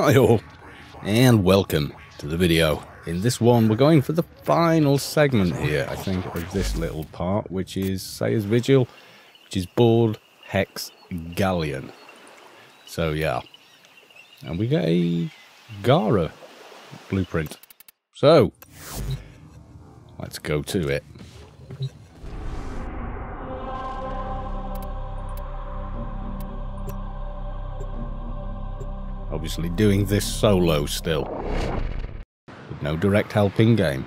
Hi all, and welcome to the video. In this one, we're going for the final segment here, I think, of this little part, which is Saya's Vigil, which is Board Hex Galleon. So yeah, and we get a Gara blueprint. So, let's go to it. Obviously doing this solo still. With no direct help in game.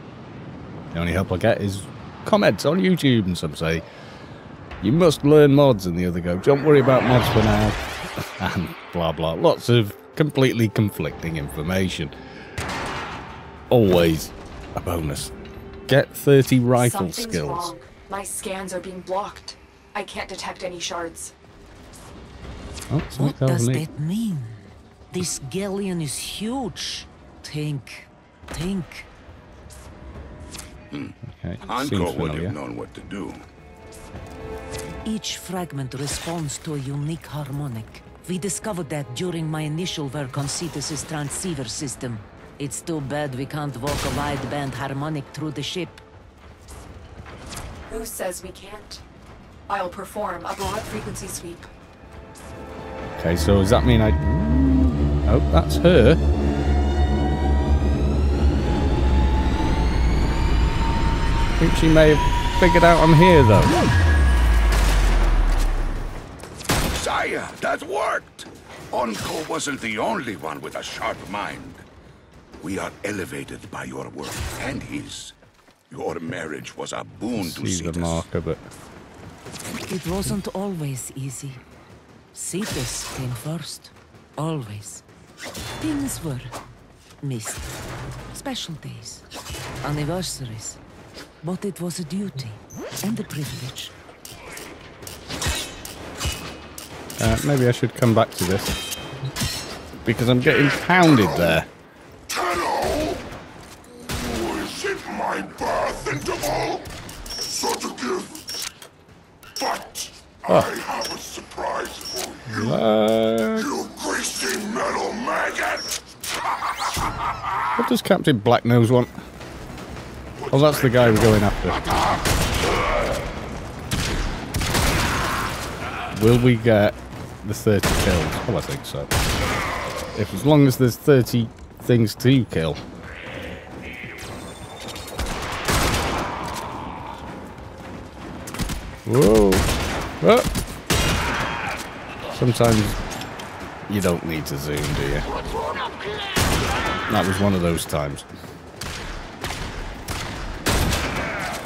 The only help I get is comments on YouTube and some say, you must learn mods and the other go, don't worry about mods for now. and blah blah. Lots of completely conflicting information. Always a bonus. Get 30 rifle Something's skills. Wrong. My scans are being blocked. I can't detect any shards. Oh, What does me. that mean? This galleon is huge. Think, think. Hmm. Okay, Onkko seems would familiar. have known what to do. Each fragment responds to a unique harmonic. We discovered that during my initial work on Cetus's transceiver system. It's too bad we can't walk a wideband harmonic through the ship. Who says we can't? I'll perform a broad frequency sweep. Okay, so does that mean I... Oh, that's her. I think she may have figured out I'm here, though. Saya, that worked! Onkko wasn't the only one with a sharp mind. We are elevated by your work and his. Your marriage was a boon to See the Cetus. marker, but... It wasn't always easy. Cetus came first. Always. Things were missed. Special days. Anniversaries. But it was a duty and a privilege. Uh, maybe I should come back to this. Because I'm getting pounded there. Does Captain Black Nose want? Oh, that's the guy we're going after. Will we get the 30 kills? Oh, I think so. If as long as there's 30 things to kill. Whoa. Oh. Sometimes you don't need to zoom, do you? That was one of those times.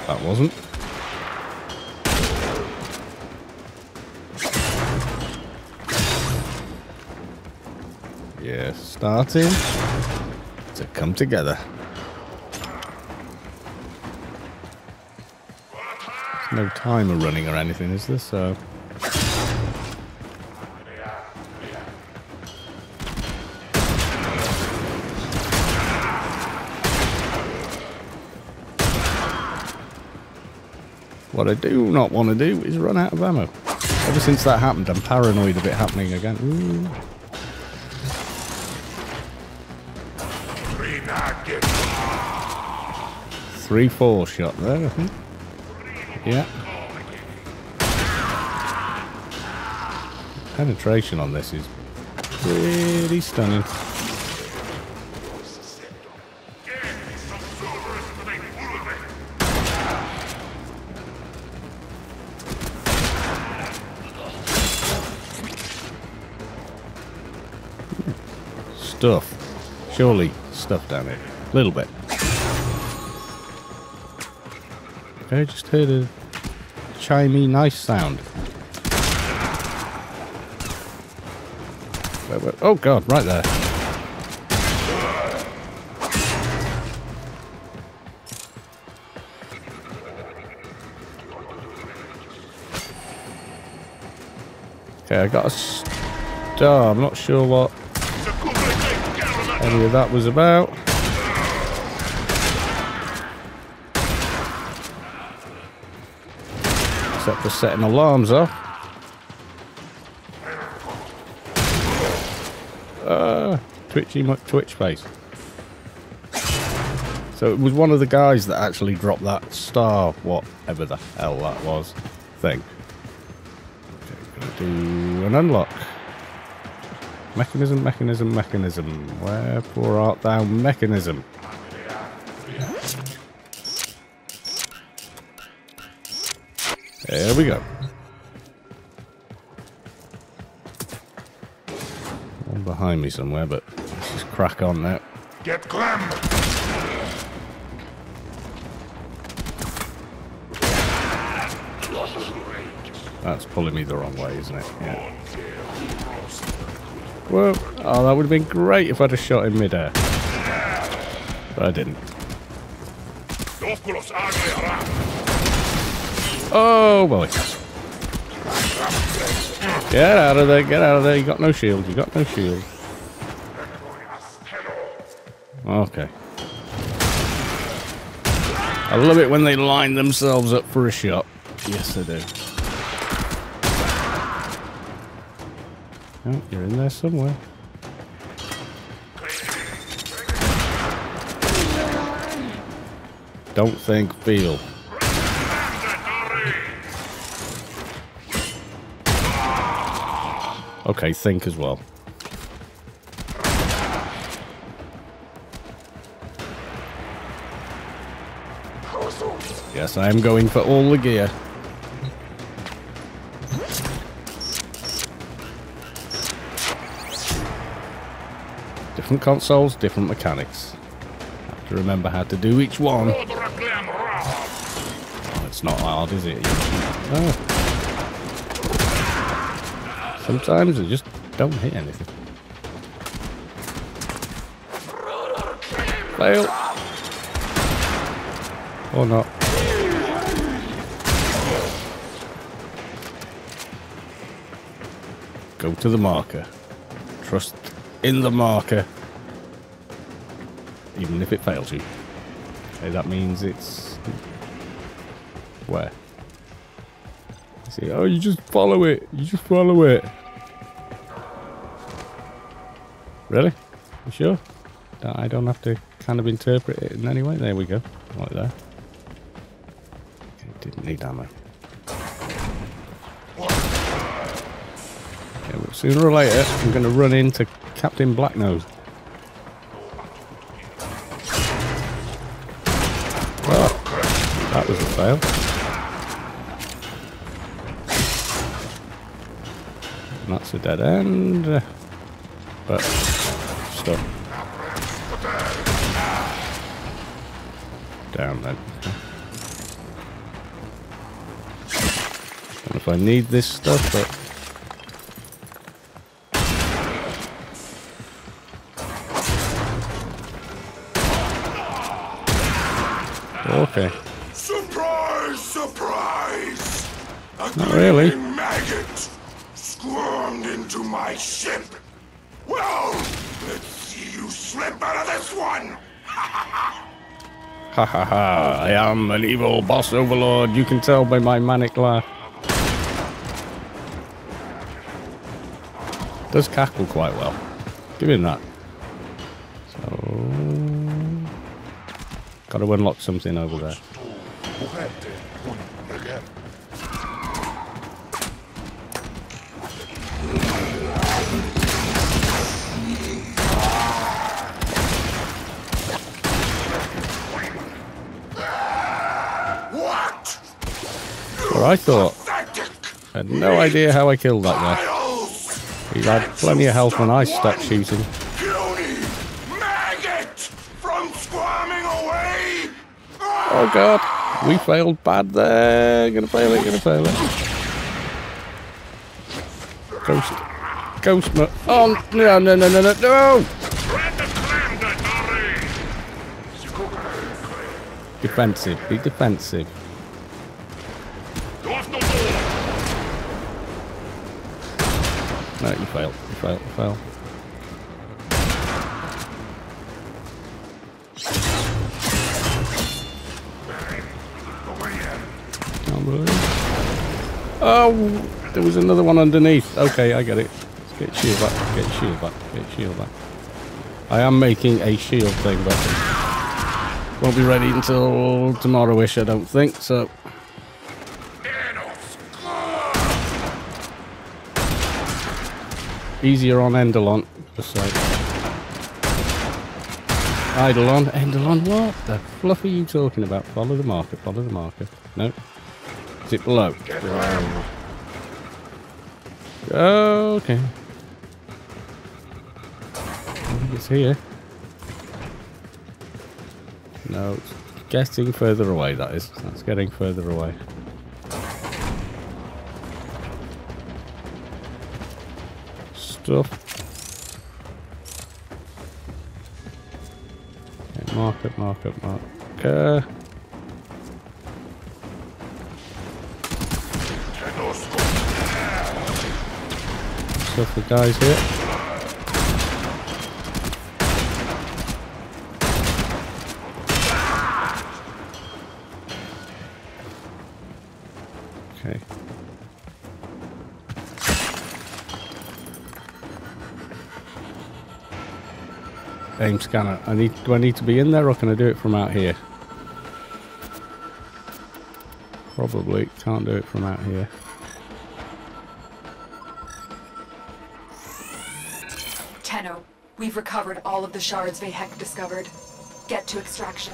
That wasn't. Yeah, starting to come together. There's no timer running or anything, is there? So. What I do not want to do is run out of ammo. Ever since that happened, I'm paranoid of it happening again. Ooh. Three four shot there, I think. Yeah. Penetration on this is pretty stunning. Surely stuff down here. A little bit. I just heard a chimey nice sound. Oh god, right there. Okay, I got a star. I'm not sure what any of that was about. Except for setting alarms off. Uh, twitchy twitch face. So it was one of the guys that actually dropped that star, whatever the hell that was, thing. Okay, do an unlock. Mechanism, mechanism, mechanism. Wherefore art thou mechanism? There we go. One behind me somewhere, but let's just crack on now. Get Clem! That's pulling me the wrong way, isn't it? Yeah. Well, oh, that would have been great if I'd have shot in midair. But I didn't. Oh boy. Get out of there, get out of there. You got no shield, you got no shield. Okay. I love it when they line themselves up for a shot. Yes, they do. Oh, you're in there somewhere. Don't think, feel. Okay, think as well. Yes, I am going for all the gear. Different consoles, different mechanics. Have to remember how to do each one. Oh, it's not hard, is it? Oh. Sometimes I just don't hit anything. Fail. Or not. Go to the marker. Trust in the marker. Even if it fails you. Okay, that means it's... Where? See, oh, you just follow it. You just follow it. Really? You sure? I don't have to kind of interpret it in any way. There we go. Right there. Didn't need ammo. Okay, well, sooner or later, I'm going to run into Captain Blacknose. Fail. And that's a dead end. But, stuff. Down then. Okay. If I need this stuff, but... A Not really. grinning maggot squirmed into my ship. Well, let's see you slip out of this one. Ha ha ha, I am an evil boss overlord. You can tell by my manic laugh. Does cackle quite well. Give him that. So... Gotta unlock something over there. I thought. I had no idea how I killed that guy. He had plenty of health when I stopped shooting. Oh god, we failed bad there. Gonna fail it, gonna fail it. Ghost. Ghost mo- Oh, no, no, no, no, no, no! Defensive, be defensive. You failed, you failed, you failed. Oh, there was another one underneath. Okay, I get it. Let's get shield back, get shield back, get shield back. I am making a shield thing, but won't be ready until tomorrow-ish, I don't think, so... Easier on Enderlon, just so. Eidolon, Enderlon, what the fluff are you talking about? Follow the marker, follow the marker. No. Is it below? Okay. I think it's here. No, it's getting further away, that is. That's getting further away. Stuff. Okay, mark it, mark it, mark. Okay. Stuff the guys here. Aim scanner. I need. Do I need to be in there, or can I do it from out here? Probably can't do it from out here. Tenno, we've recovered all of the shards Vahek discovered. Get to extraction.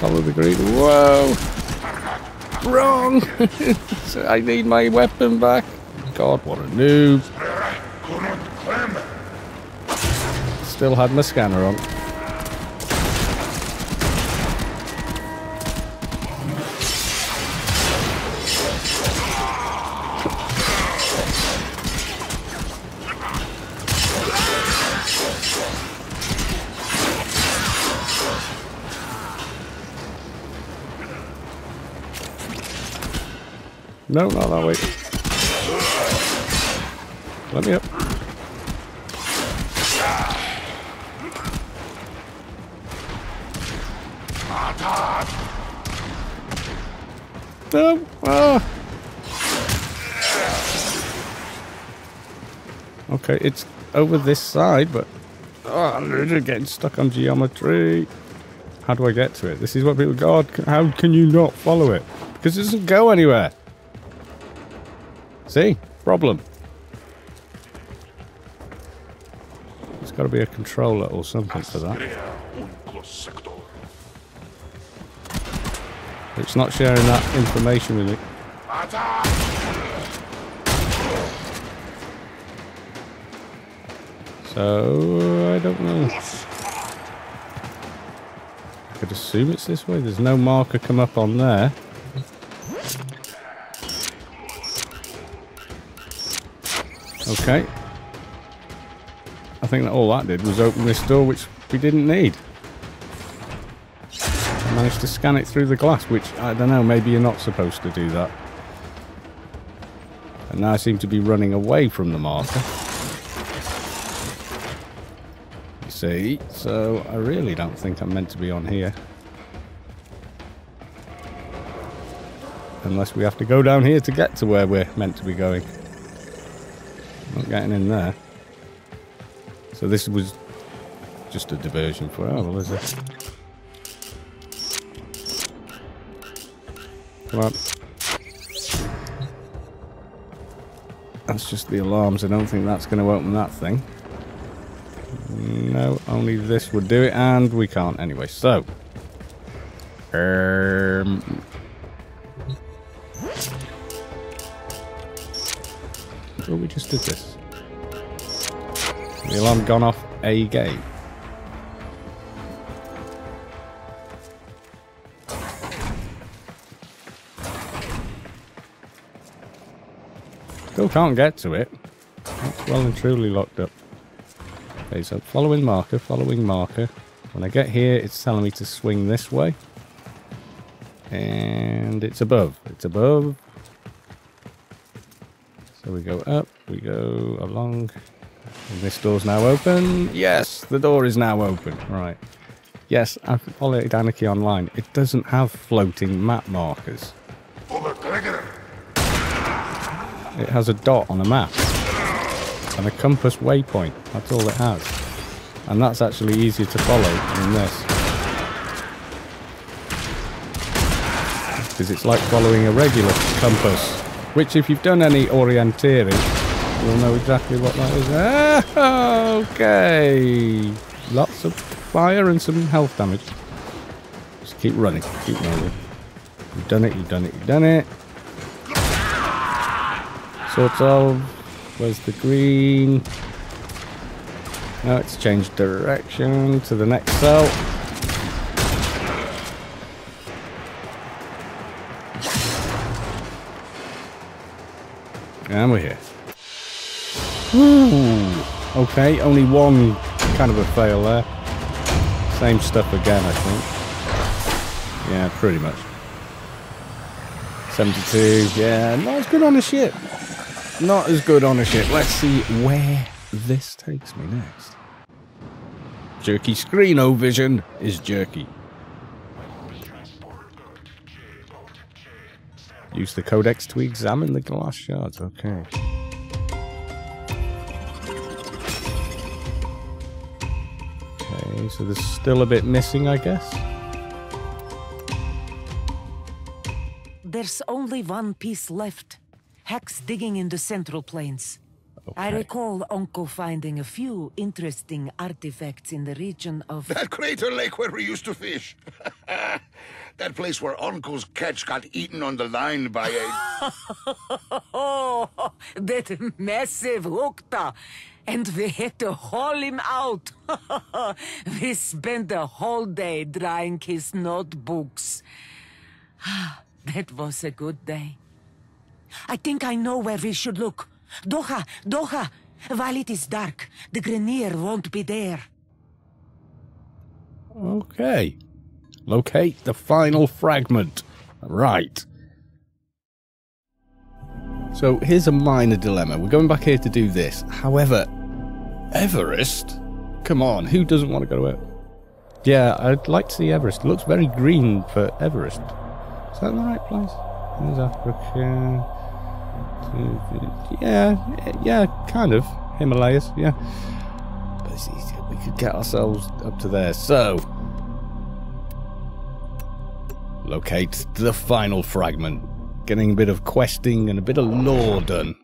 Follow the green. Whoa! Wrong! So I need my weapon back. God, what a noob. Still had my scanner on. No, not that way. Let me up. No. Ah. Okay, it's over this side, but ah, oh, I'm getting stuck on geometry. How do I get to it? This is what people. God, how can you not follow it? Because it doesn't go anywhere. See? Problem. There's got to be a controller or something for that. It's not sharing that information with me. So, uh, I don't know. I could assume it's this way. There's no marker come up on there. Okay. I think that all that did was open this door, which we didn't need. I managed to scan it through the glass, which, I don't know, maybe you're not supposed to do that. And now I seem to be running away from the marker. See? So, I really don't think I'm meant to be on here. Unless we have to go down here to get to where we're meant to be going. Not getting in there. So this was just a diversion for well is it? Come on. That's just the alarms. I don't think that's going to open that thing. No, only this would do it, and we can't anyway. So, um, Oh, we just did this. The alarm gone off a game. Still can't get to it. Well and truly locked up. Okay, so following marker, following marker. When I get here, it's telling me to swing this way. And it's above. It's above. So we go up, we go along. And this door's now open. Yes, the door is now open. Right. Yes, I've followed Anarchy Online. It doesn't have floating map markers. It has a dot on a map. And a compass waypoint. That's all it has. And that's actually easier to follow than this. Because it's like following a regular compass. Which if you've done any orienteering, you'll know exactly what that is. Ah, okay. Lots of fire and some health damage. Just keep running, keep running. You've done it, you've done it, you've done it. Sort of. Where's the green? Now it's changed direction to the next cell. And we're here. Ooh. Okay, only one kind of a fail there. Same stuff again, I think. Yeah, pretty much. 72, yeah, not as good on the ship. Not as good on a ship. Let's see where this takes me next. Jerky screeno oh, vision is jerky. Use the codex to examine the glass shards. Okay. Okay, so there's still a bit missing, I guess. There's only one piece left. Hex digging in the central plains. I recall Uncle finding a few interesting artifacts in the region of... That crater lake where we used to fish. that place where Uncle's catch got eaten on the line by a... Oh, that massive hookta! And we had to haul him out. we spent the whole day drying his notebooks. that was a good day. I think I know where we should look. Doha, Doha! While it is dark, the Grineer won't be there. Okay. Locate the final fragment. Right. So here's a minor dilemma. We're going back here to do this. However, Everest? Come on, who doesn't want to go to it? Yeah, I'd like to see Everest. It looks very green for Everest. Is that the right place? There's Africa. Yeah, yeah, kind of. Himalayas, yeah. But we could get ourselves up to there. So, locate the final fragment. Getting a bit of questing and a bit of lore done.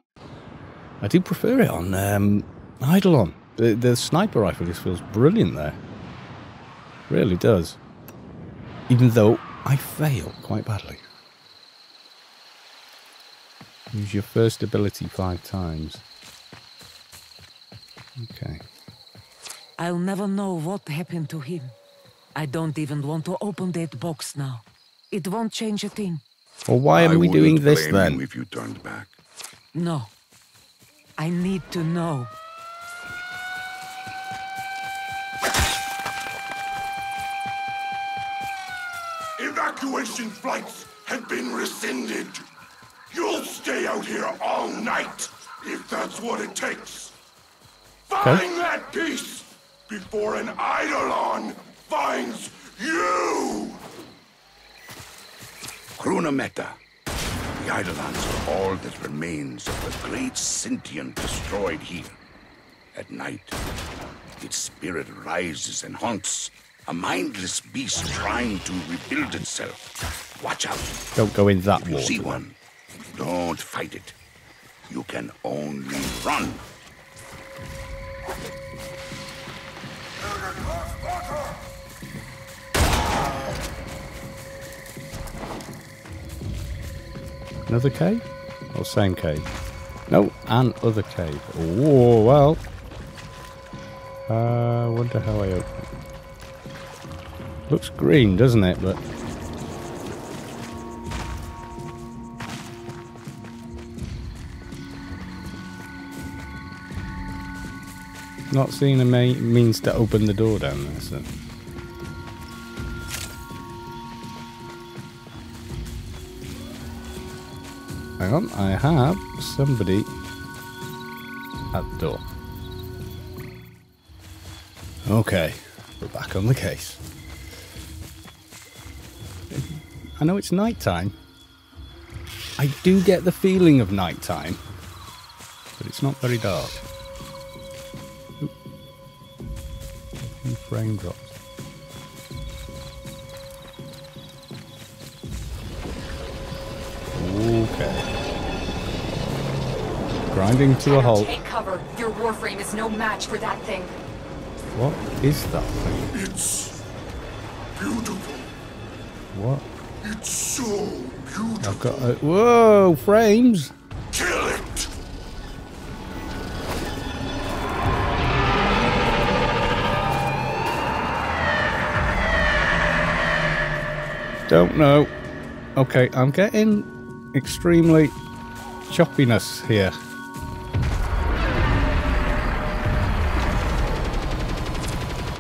I do prefer it on um, Eidolon. The, the sniper rifle just feels brilliant there. Really does. Even though I fail quite badly. Use your first ability five times. Okay. I'll never know what happened to him. I don't even want to open that box now. It won't change a thing. Well, why are I we doing wouldn't this blame then? him if you turned back. No. I need to know. Evacuation flights have been rescinded. You'll stay out here all night, if that's what it takes. Find that piece before an Eidolon finds you! Krunameta. The Eidolons are all that remains of the great sentient destroyed here. At night, its spirit rises and haunts, a mindless beast trying to rebuild itself. Watch out. Don't go in that If you water. see one, don't fight it. You can only run. Another cave? Or same cave? No, and other cave. Oh, well. I uh, wonder how I open it. Looks green, doesn't it? But not seeing a means to open the door down there. So. Hang on, I have somebody at the door. Okay, we're back on the case. I know it's nighttime. I do get the feeling of nighttime, but it's not very dark. Any frame drops? Okay. Grinding to a halt. Take cover. Your warframe is no match for that thing. What is that thing? It's beautiful. What? It's so beautiful. I've got a... Whoa! Frames! Don't know. Okay, I'm getting extremely choppiness here.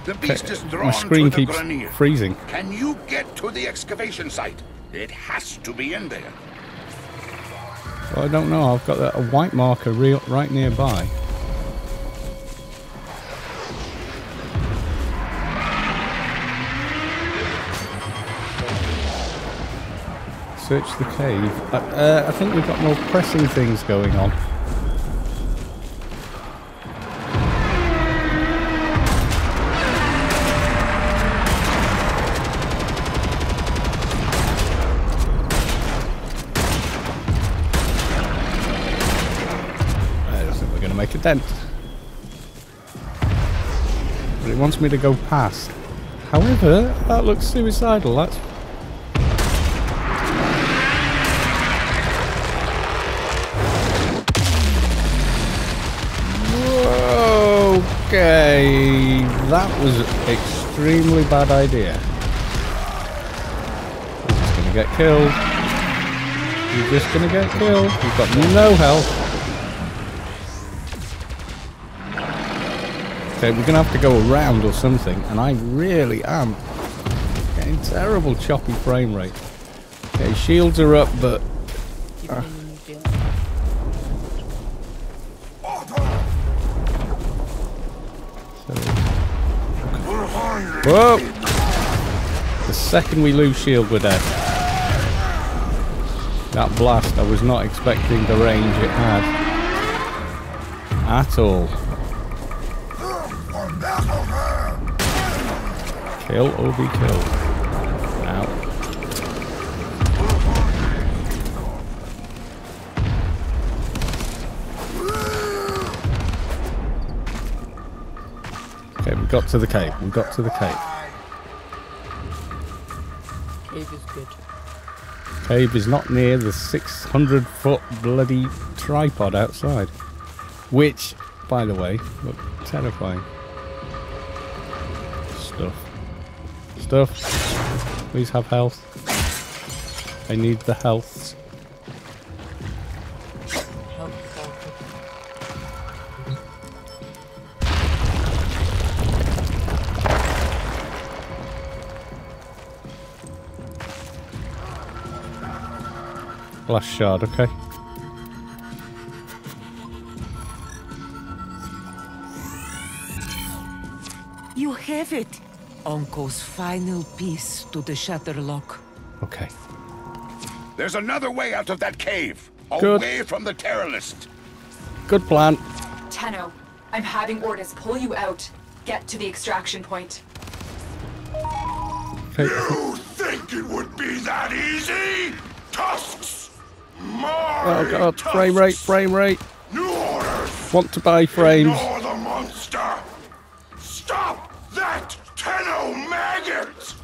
The beast is drawn My screen to the keeps Grineer. freezing. Can you get to the excavation site? It has to be in there. Well, I don't know. I've got a a white marker real, right nearby. Search the cave. Uh, uh, I think we've got more pressing things going on. I don't think we're going to make a dent. But it wants me to go past. However, that looks suicidal. That's Okay, that was extremely bad idea. You're just gonna get killed. You're just gonna get killed. You've got no health. Okay, we're gonna have to go around or something, and I really am getting terrible choppy frame rate. Okay, shields are up, but so Whoa! The second we lose shield, we're dead. That blast, I was not expecting the range it had. At all. Kill or be killed. Got to the cave. We got to the cave. Cave is good. Cave is not near the 600 foot bloody tripod outside. Which, by the way, look terrifying. Stuff. Stuff. Please have health. I need the health. Last shard, okay. You have it! Uncle's final piece to the Shatterlock. Okay. There's another way out of that cave. Good. Away from the terrorist. Good plan. Tenno, I'm having Ordis pull you out. Get to the extraction point. Okay. You think it would be that easy? Tusks! Oh god, frame rate, frame rate. New orders! Want to buy frames. Ignore the monster! Stop that Tenno maggot!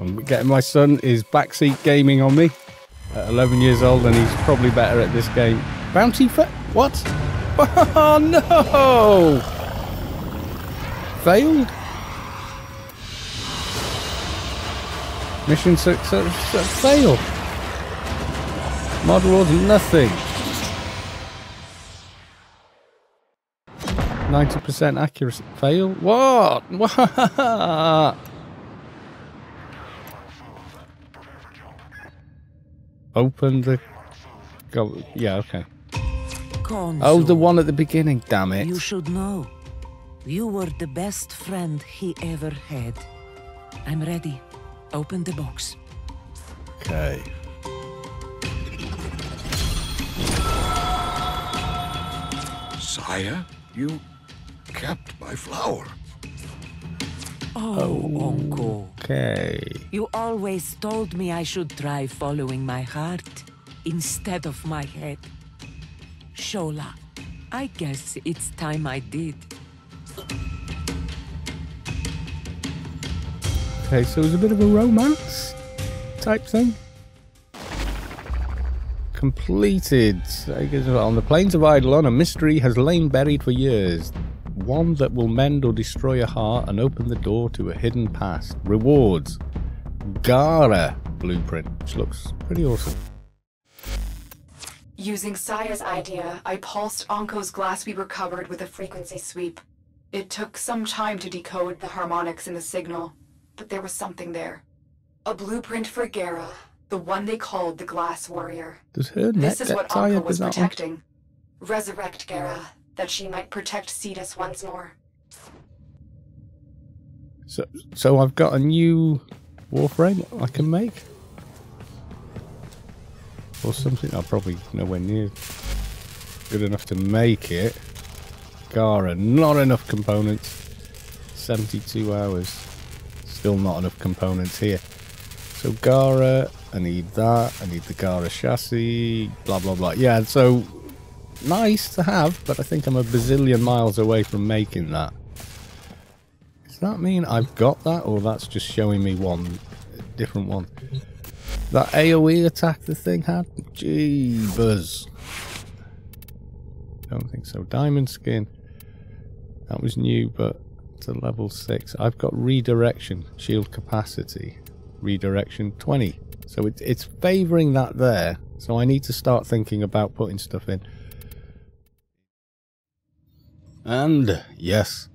I'm getting my son is backseat gaming on me at 11 years old, and he's probably better at this game. Bounty for what? Oh no! Failed. Mission success uh, failed. Mod was nothing. 90% accuracy. Fail? What? What? Open the. Go. Yeah. Okay. Konzu, Oh, the one at the beginning. Damn it. You should know. You were the best friend he ever had. I'm ready. Open the box. Okay. Sire, you kept my flower. Oh, oh, Uncle. Okay. You always told me I should try following my heart instead of my head. Shola, I guess it's time I did. Okay, so it was a bit of a romance type thing. Completed. On the plains of Eidolon, a mystery has lain buried for years. One that will mend or destroy a heart and open the door to a hidden past. Rewards. Gara blueprint, which looks pretty awesome. Using Saya's idea, I pulsed Onkko's glass we recovered with a frequency sweep. It took some time to decode the harmonics in the signal, but there was something there. A blueprint for Gara, the one they called the Glass Warrior. Does her This is what up was protecting. Resurrect Gara, that she might protect Cetus once more. So, so I've got a new warframe I can make? Or something. I'm probably nowhere near good enough to make it. Gara, not enough components. 72 hours. Still not enough components here. So Gara, I need that. I need the Gara chassis. Blah, blah, blah. Yeah, so nice to have, but I think I'm a bazillion miles away from making that. Does that mean I've got that, or that's just showing me one different one? That AoE attack the thing had? Jeebus. Don't think so. Diamond skin. That was new, but to level 6. I've got redirection, shield capacity. Redirection 20. So it, it's favouring that there. So I need to start thinking about putting stuff in. And yes,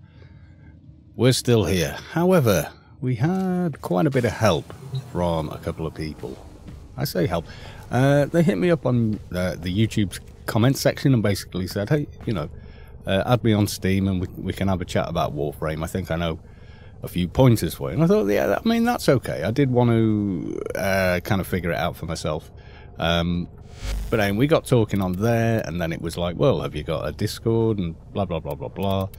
we're still here. However, we had quite a bit of help from a couple of people. I say help. Uh, they hit me up on uh, the YouTube's comment section and basically said, hey, you know, uh, add me on Steam and we, we can have a chat about Warframe. I think I know a few pointers for you. And I thought, yeah, I mean, that's okay. I did want to uh, kind of figure it out for myself. Um, but then we got talking on there, and then it was like, well, have you got a Discord and blah, blah, blah, blah, blah.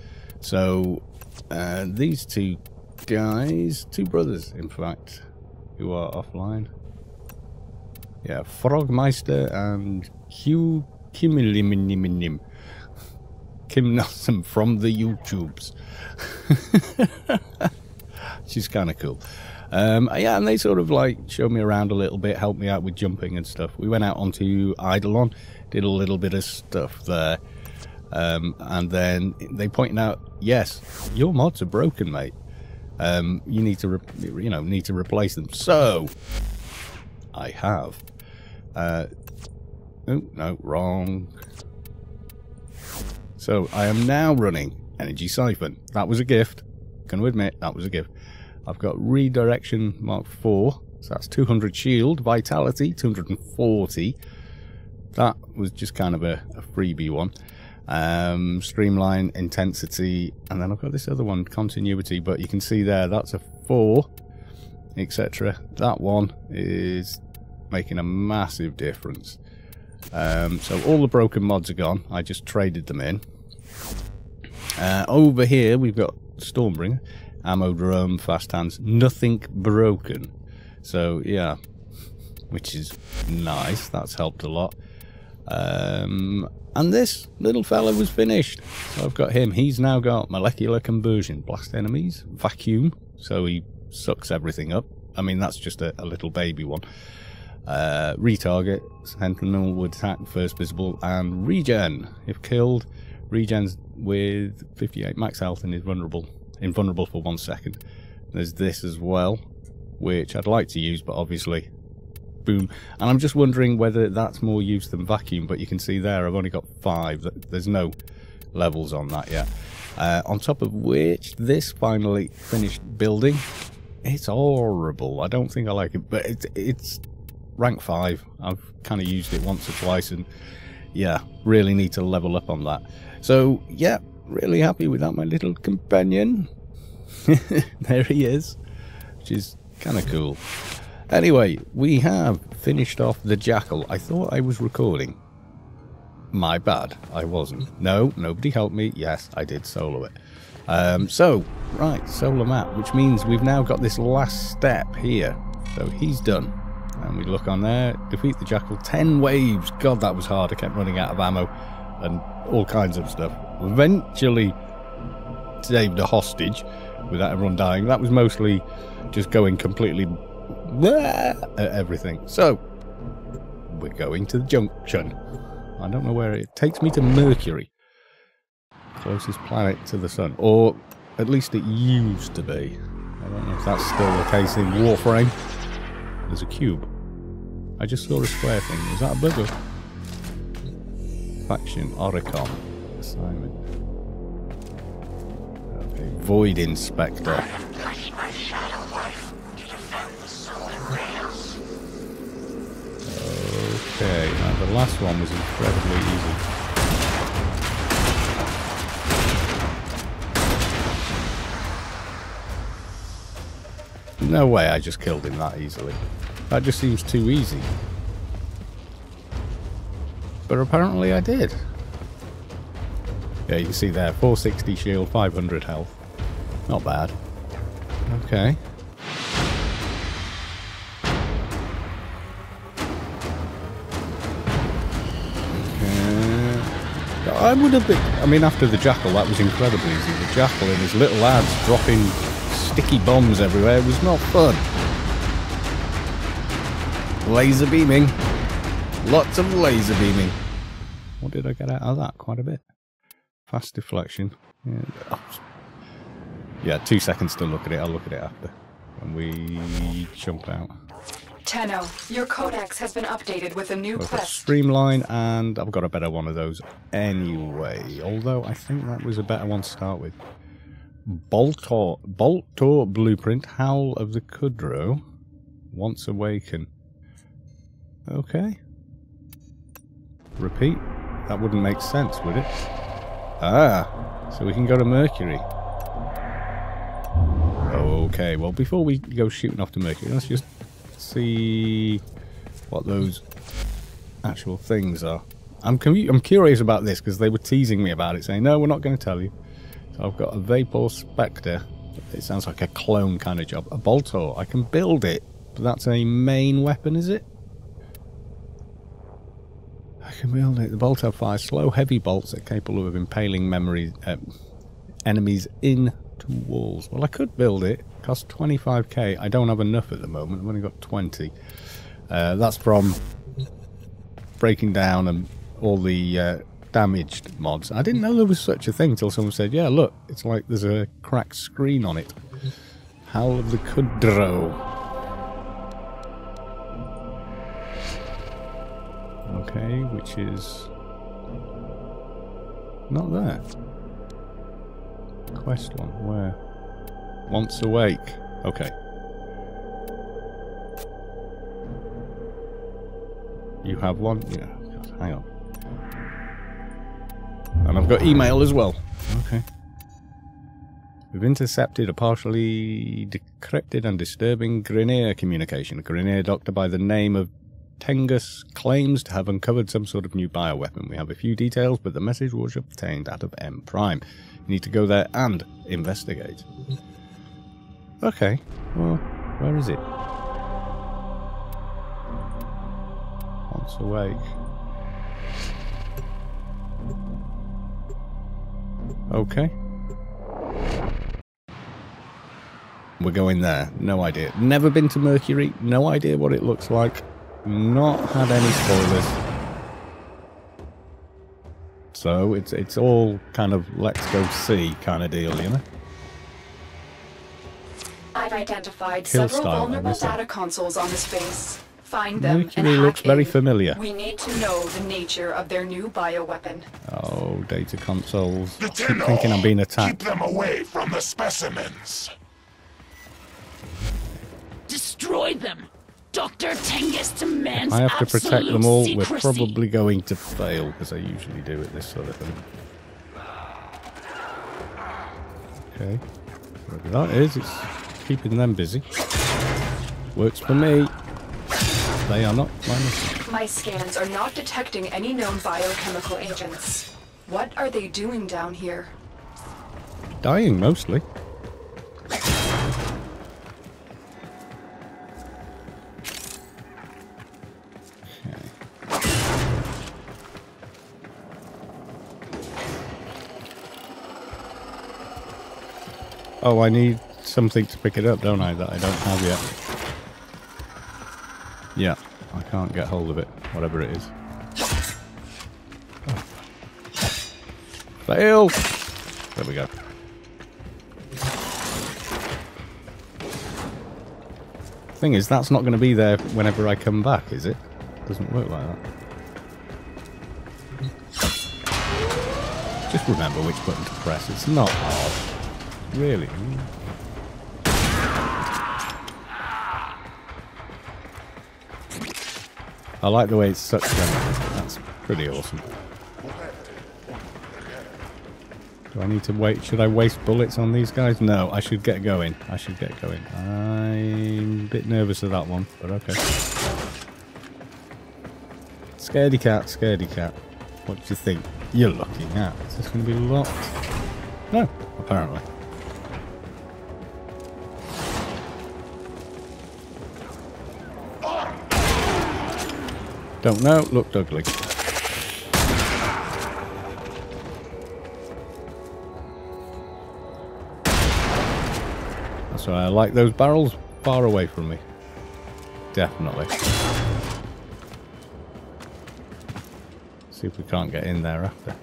So uh, these two guys, two brothers, in fact, who are offline. Yeah, Frogmeister and Hugh Kimiliminim. Kim from the YouTubes. She's kind of cool. Um, yeah, and they sort of like showed me around a little bit, helped me out with jumping and stuff. We went out onto Eidolon, did a little bit of stuff there. Um, and then they pointed out, yes, your mods are broken, mate. Um, you need to, you know, need to replace them. So, I have. Uh, oh no, wrong. So I am now running Energy Siphon. That was a gift. Gonna admit that was a gift. I've got Redirection Mark 4. So that's 200 shield, Vitality 240. That was just kind of a, a freebie one. Um, streamline, Intensity, and then I've got this other one, Continuity, but you can see there that's a 4, etc. That one is making a massive difference. Um, so all the broken mods are gone. I just traded them in. Uh, over here we've got Stormbringer, ammo drum, fast hands, nothing broken. So yeah, which is nice. That's helped a lot. Um, and this little fella was finished. So I've got him. He's now got molecular conversion, blast enemies, vacuum. So he sucks everything up. I mean, that's just a, a little baby one. Uh, retarget, sentinel would attack first visible, and regen. If killed, regens with 58 max health and is vulnerable, invulnerable for one second. There's this as well, which I'd like to use, but obviously, boom. And I'm just wondering whether that's more use than vacuum, but you can see there I've only got five. There's no levels on that yet. Uh, on top of which, this finally finished building. It's horrible. I don't think I like it, but it's it's rank 5. I've kind of used it once or twice and yeah, really need to level up on that. So yeah, really happy without my little companion. there he is, which is kind of cool. Anyway, we have finished off the Jackal. I thought I was recording, My bad. I wasn't. No, nobody helped me. Yes, I did solo it. Um, so, right, solo map, which means we've now got this last step here. So he's done. And we look on there, defeat the jackal, 10 waves. God, that was hard. I kept running out of ammo and all kinds of stuff. Eventually saved a hostage without everyone dying. That was mostly just going completely at everything. So, we're going to the junction. I don't know where it takes me to Mercury. Closest planet to the sun. Or at least it used to be. I don't know if that's still the case in Warframe. There's a cube. I just saw a square thing. Is that a bugger? Faction Oricon. Assignment. Okay, Void Inspector. Okay, now the last one was incredibly easy. No way I just killed him that easily. That just seems too easy. But apparently I did. Yeah, you can see there, 460 shield, 500 health. Not bad. Okay. Uh, I would have been... I mean, after the Jackal, that was incredibly easy. The Jackal and his little lads dropping sticky bombs everywhere It was not fun. Laser beaming. Lots of laser beaming. What did I get out of that? Quite a bit. Fast deflection. Yeah, yeah two seconds to look at it. I'll look at it after. When we jump out. Tenno, your codex has been updated with a new I've quest. Streamline, and I've got a better one of those anyway. Although I think that was a better one to start with. Boltor, Boltor Blueprint, Howl of the Kubrow. Once Awaken. Okay. Repeat. That wouldn't make sense, would it? Ah, so we can go to Mercury. Okay, well, before we go shooting off to Mercury, let's just see what those actual things are. I'm I'm curious about this because they were teasing me about it, saying, no, we're not going to tell you. So I've got a Vapor Spectre. It sounds like a clone kind of job. A Boltor. I can build it, but that's a main weapon, is it? Can it. The Boltor fires slow, heavy bolts that are capable of impaling memory, uh, enemies into walls. Well, I could build it. Cost 25k. I don't have enough at the moment. I've only got 20. Uh, that's from breaking down and all the uh, damaged mods. I didn't know there was such a thing until someone said, yeah, look, it's like there's a cracked screen on it. Howl of the Kubrow. Okay, which is not there. Quest one, where? Once awake. Okay. You have one? Yeah. God, hang on. And I've got email as well. Okay. We've intercepted a partially decrypted and disturbing Grineer communication. A Grineer doctor by the name of Tengus claims to have uncovered some sort of new bioweapon. We have a few details, but the message was obtained out of M Prime. You need to go there and investigate. Okay. Well, where is it? Once awake. Okay. We're going there. No idea. Never been to Mercury. No idea what it looks like. Not had any spoilers. So it's it's all kind of let's go see kind of deal, you know? I've identified Kill several style, vulnerable data consoles on this base. Find them Mercury and looks hack very in. familiar. We need to know the nature of their new bioweapon. Oh, data consoles. I keep thinking I'm being attacked. Keep attacked. them away from the specimens. Destroy them! Dr. Tengus demands I have to protect them all. absolute We're probably going to fail because I usually do at this sort of thing. Okay. Whatever that is, it's keeping them busy. Works for me. They are not my mission. My scans are not detecting any known biochemical agents. What are they doing down here? Dying mostly. Oh, I need something to pick it up, don't I, that I don't have yet. Yeah, I can't get hold of it, whatever it is. Fail! There we go. Thing is, that's not going to be there whenever I come back, is it? Doesn't work like that. Just remember which button to press. It's not hard. Really. I like the way it's them. That's pretty awesome. Do I need to wait? Should I waste bullets on these guys? No, I should get going. I should get going. I'm a bit nervous of that one, but okay. Scaredy cat, scaredy cat. What do you think you're looking at? Is this going to be locked? No, apparently. Don't know, looked ugly. That's why I like those barrels far away from me. Definitely. See if we can't get in there after.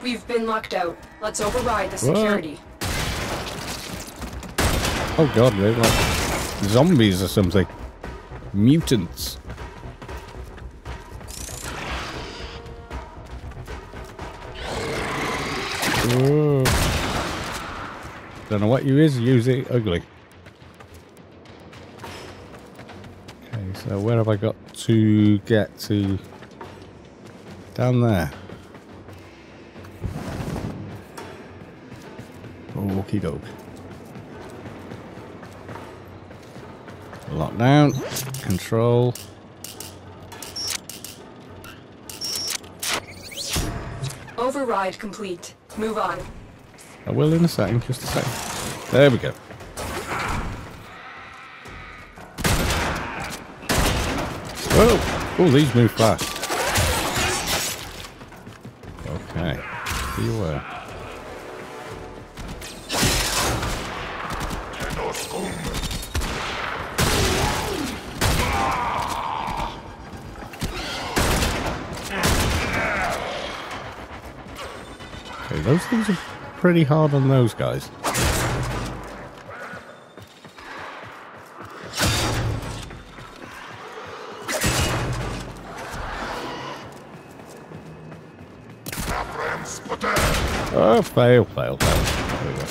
We've been locked out. Let's override the security. Oh god, they're like zombies or something. Mutants. Whoa. Don't know what you is, use it ugly. Okay, so where have I got to get to? Down there. Oh, Okie doke. Lockdown. Control. Override complete. Move on. I will in a second, just a second. There we go. Oh, oh, these move fast. Okay, be those things are pretty hard on those guys. Oh, fail, fail, fail.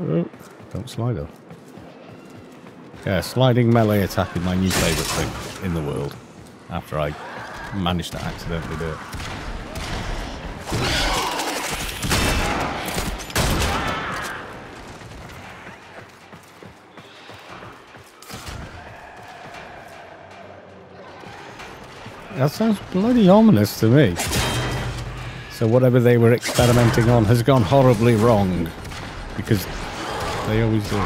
Oh, don't slide off. Yeah, sliding melee attack is my new favourite thing in the world. After I managed to accidentally do it. That sounds bloody ominous to me. So whatever they were experimenting on has gone horribly wrong. Because they always do.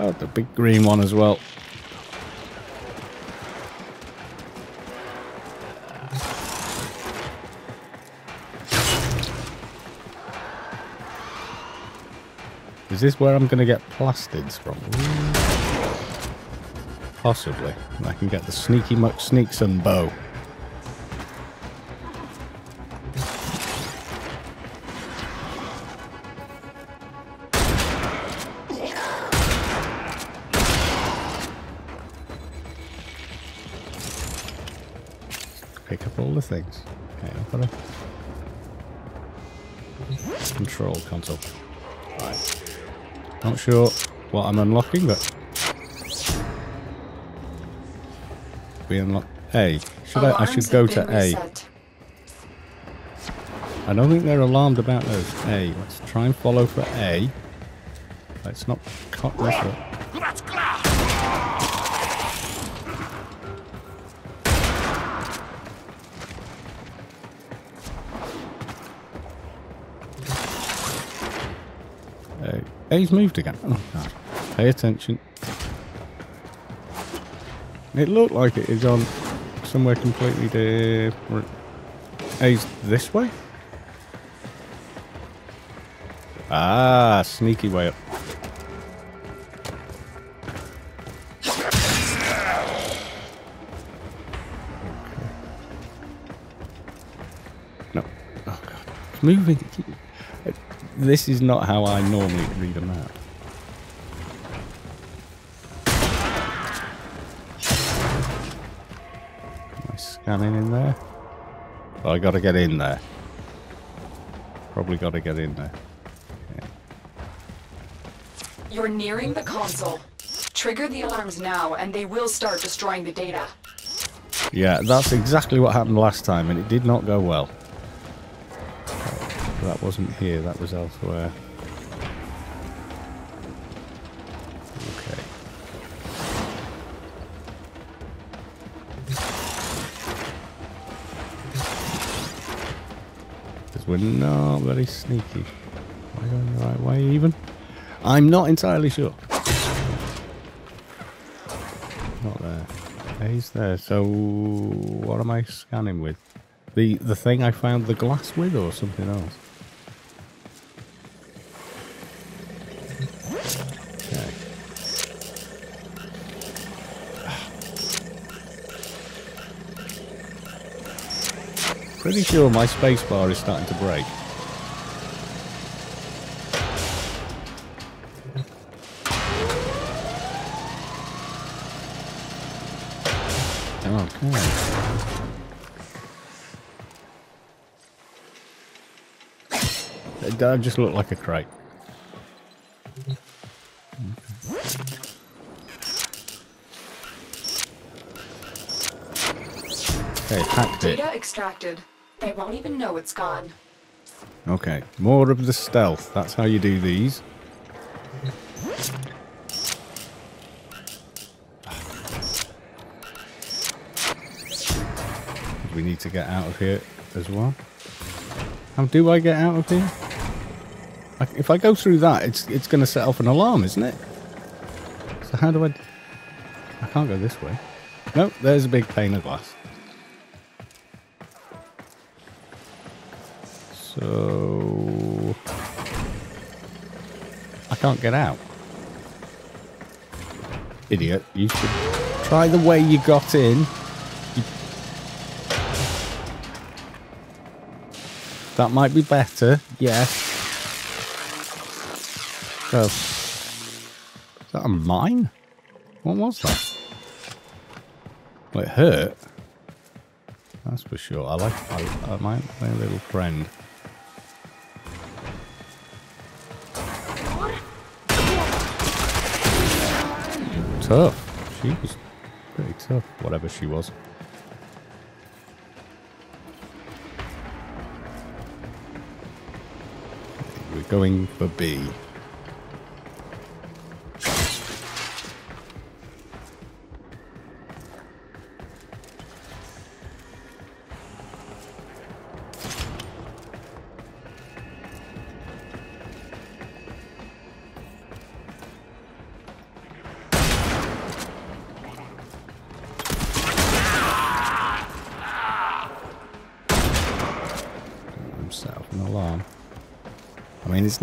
Oh, the big green one as well. This is where I'm going to get plastids from? Possibly. I can get the sneaky muck sneaks and bow. Pick up all the things. Okay, I've got control console. Not sure what I'm unlocking, but we unlock A. Should I? I should go to A. I don't think they're alarmed about those. A. Let's try and follow for A. Let's not cut this up. A. A's moved again. Oh god. Pay attention. It looked like it is on somewhere completely different. A's this way? Ah, sneaky way up. No. Oh god. It's moving. This is not how I normally read a map. Am I scanning in there? Oh, I gotta get in there. Probably gotta get in there. You're nearing the console. Trigger the alarms now, and they will start destroying the data. Yeah, that's exactly what happened last time, and it did not go well. That wasn't here, that was elsewhere. Okay. Because we're not very sneaky. Am I going the right way even? I'm not entirely sure. Not there. He's there. So what am I scanning with? The the thing I found the glass with or something else? Pretty sure my spacebar is starting to break. Okay. It does just look like a crate. Okay, hacked it. Data extracted. They won't even know it's gone. Okay, more of the stealth. That's how you do these. We need to get out of here as well. How do I get out of here? If I go through that, it's it's going to set off an alarm, isn't it? So how do I... I can't go this way. No, there's a big pane of glass. Can't get out. Idiot, you should try the way you got in. That might be better, yes. So, is that a mine? What was that? Well, it hurt. That's for sure. I like I, I, my, my little friend. Tough. She was pretty tough, whatever she was. We're going for B.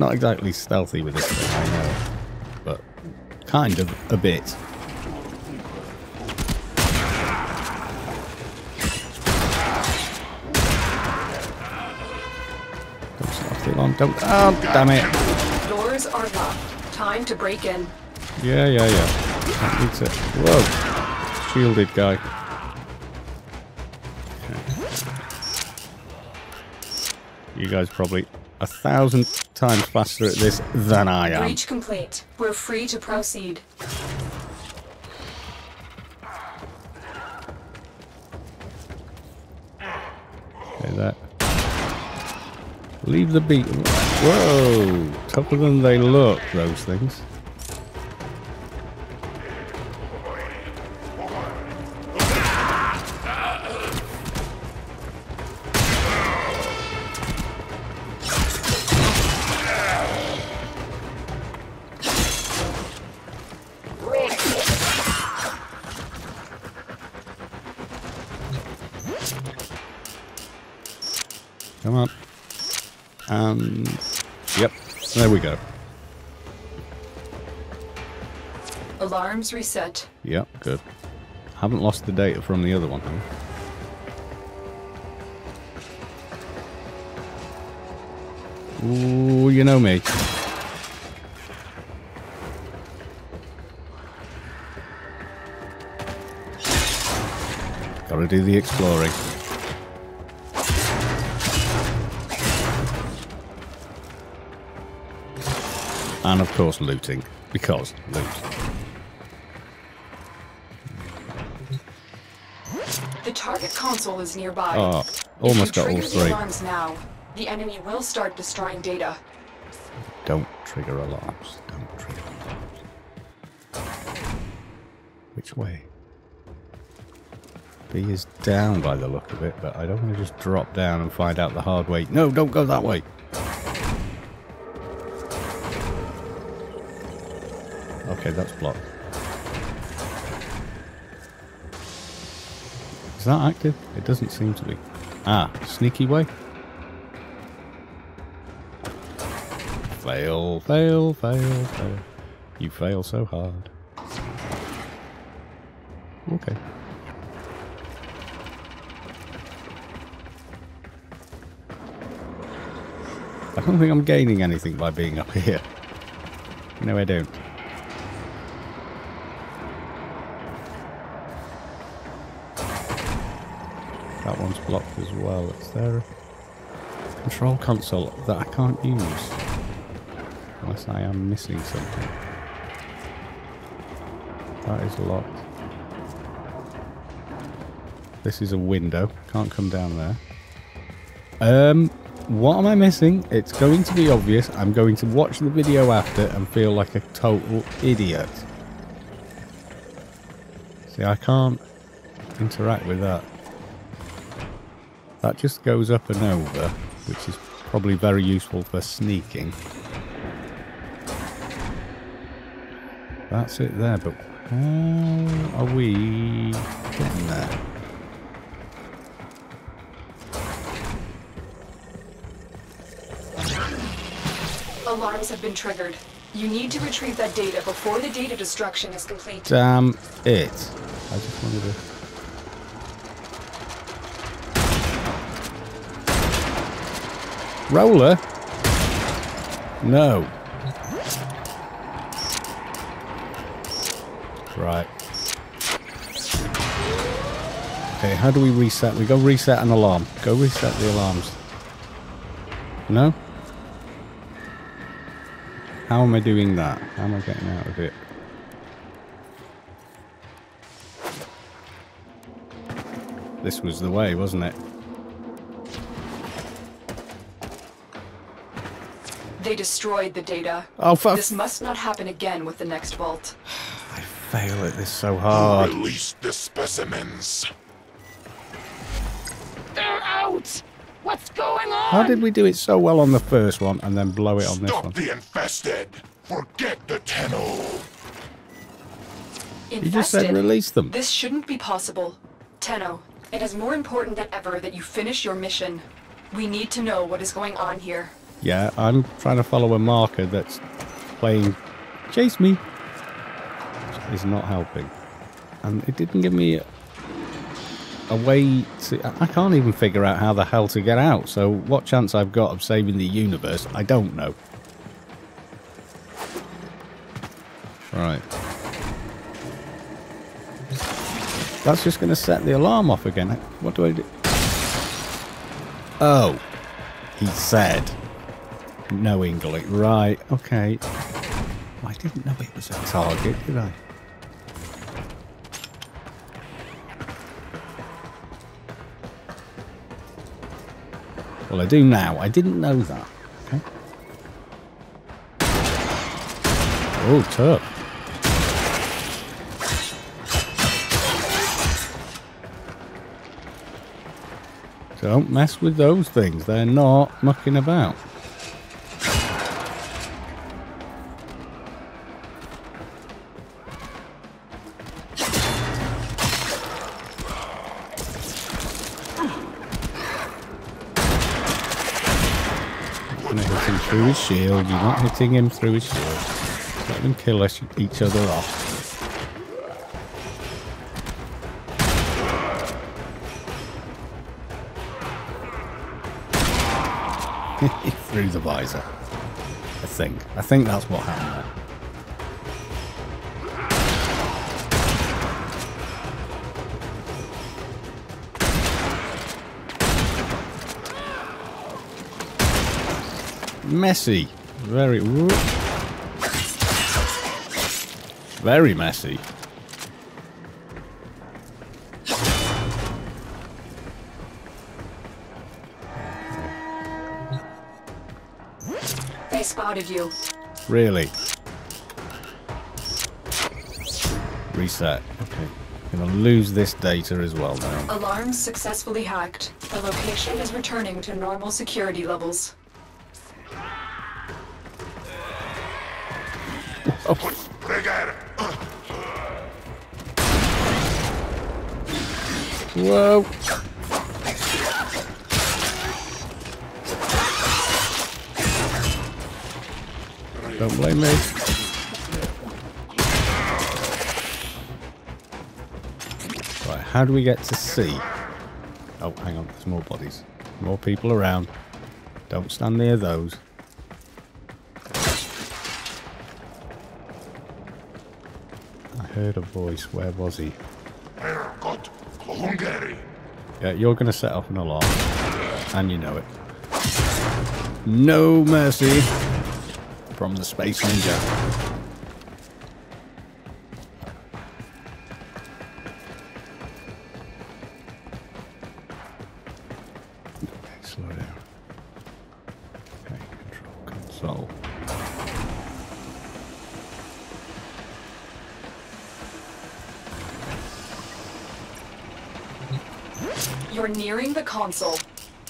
not exactly stealthy with this thing, I know. But kind of a bit. Don't off the alarm. Don't. Oh, damn it. Doors are locked. Time to break in. Yeah, yeah, yeah. That needs it. Whoa. Shielded guy. Okay. You guys probably a thousand times faster at this than I am. Breach complete. We're free to proceed. Okay, that. Leave the beat. Whoa! Tougher than they look, those things. Reset. Yep, good. Haven't lost the data from the other one, have I? Ooh, you know me. Gotta do the exploring. And of course looting. Because loot. Console is nearby. Oh, almost got all three. alarms now, the enemy will start destroying data. Don't trigger alarms. Don't trigger alarms. Which way? B is down by the look of it, but I don't want to just drop down and find out the hard way. No, don't go that way. Okay, that's blocked. Is that active? It doesn't seem to be. Ah, sneaky way. Fail, fail, fail, fail. You fail so hard. Okay. I don't think I'm gaining anything by being up here. No, I don't. That one's blocked as well. It's there control console that I can't use? Unless I am missing something. That is locked. This is a window. Can't come down there. Um, what am I missing? It's going to be obvious. I'm going to watch the video after and feel like a total idiot. See, I can't interact with that. That just goes up and over, which is probably very useful for sneaking. That's it there, but how are we getting there? Alarms have been triggered. You need to retrieve that data before the data destruction is complete. Damn it. I just wanted to... Roller? No. Right. Okay, how do we reset? We go reset an alarm. Go reset the alarms. No? How am I doing that? How am I getting out of it? This was the way, wasn't it? They destroyed the data. Oh, fuck. This must not happen again with the next vault. I fail at this so hard. Release the specimens. They're out! What's going on? How did we do it so well on the first one and then blow it on this one? Stop one? the infested. Forget the Tenno. You just said release them. This shouldn't be possible. Tenno, it is more important than ever that you finish your mission. We need to know what is going on here. Yeah, I'm trying to follow a marker that's playing Chase Me. Which is not helping. And it didn't give me a, way to... I- I can't even figure out how the hell to get out. So what chance I've got of saving the universe, I don't know. Right. That's just going to set the alarm off again. What do I do? Oh. He said. Knowingly. Right, okay. I didn't know it was a target, did I? Well, I do now. I didn't know that. Okay. Oh, tough. Don't mess with those things. They're not mucking about. Through his shield. You're not hitting him through his shield. Let them kill each other off. through the visor. I think. I think that's what happened there. Messy. Very... Very messy. They spotted you. Really? Reset. Okay. Gonna lose this data as well now. Alarms successfully hacked. The location is returning to normal security levels. Whoa! Don't blame me. Right, how do we get to C? Oh, hang on, there's more bodies. More people around. Don't stand near those. I heard a voice. Where was he? Oh, Hungary. Yeah, you're going to set off an alarm. And you know it. No mercy from the Space Ninja. Console.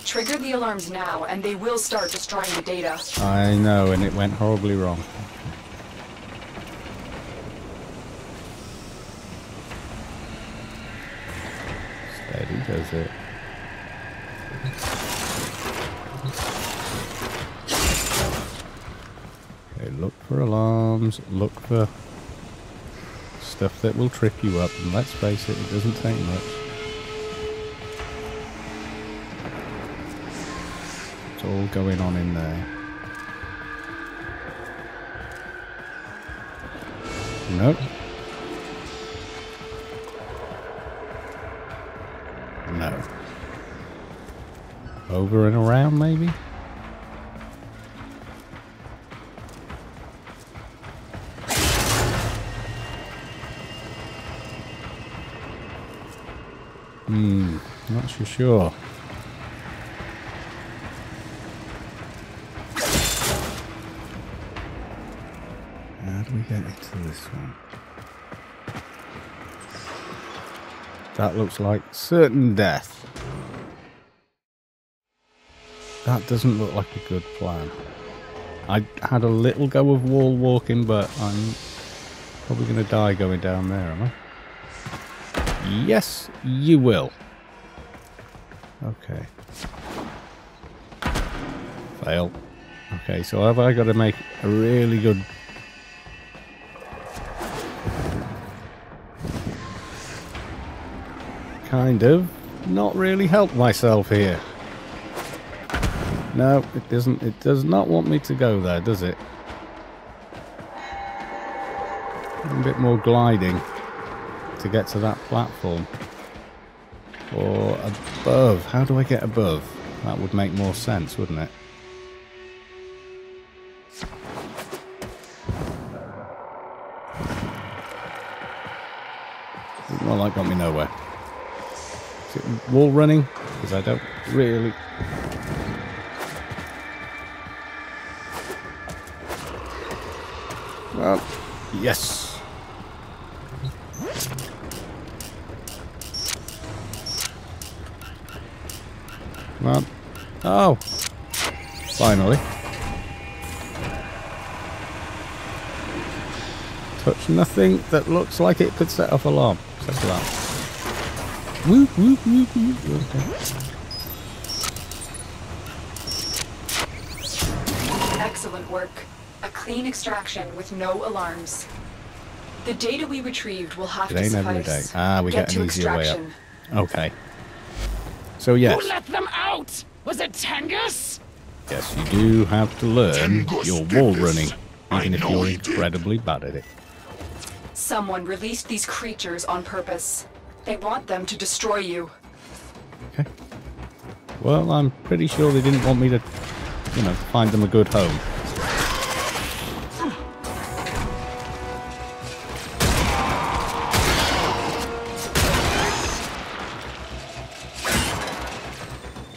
Trigger the alarms now, and they will start destroying the data. I know, and it went horribly wrong. Steady does it. Okay, look for alarms, look for stuff that will trip you up, and let's face it, it doesn't take much. All going on in there? Nope. No. Over and around, maybe? Hmm, not so sure. One? That looks like certain death. That doesn't look like a good plan. I had a little go of wall walking, but I'm probably going to die going down there, am I? Yes, you will. Okay. Fail. Okay, so have I got to make a really good kind of not really help myself here. No, it doesn't. It does not want me to go there, does it? A bit more gliding to get to that platform. Or above. How do I get above? That would make more sense, wouldn't it? Well, that got me nowhere wall running? Because I don't really... Well, yes. Well. Oh. Finally. Touch nothing that looks like it could set off alarm. Set alarm. Woo, woo, woo, woo. Okay. Excellent work. A clean extraction with no alarms. The data we retrieved will have It to ain't every day. suffice. Ah, we Get get an easier way up. Okay. So yes, Who let them out? Was it Tengus? yes, you do have to learn Tengus your wall this. running, even if you're incredibly bad at it. Someone released these creatures on purpose. They want them to destroy you. Okay. Well, I'm pretty sure they didn't want me to, you know, find them a good home.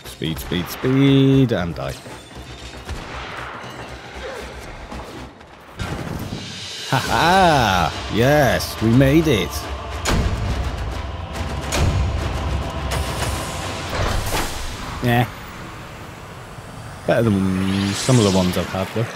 Speed, speed, speed, and die. Ha ha! Yes, we made it. Yeah. Better than some of the ones I've had though.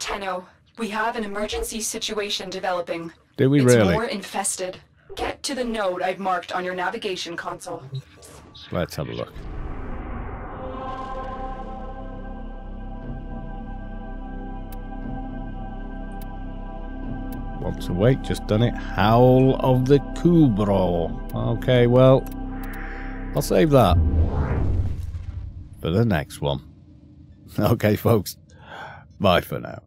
Tenno, we have an emergency situation developing. Do we it's really? more infested. Get to the node I've marked on your navigation console. Let's have a look. Once wait, just done it. Howl of the Kubrow. Okay, well, I'll save that for the next one. Okay, folks. Bye for now.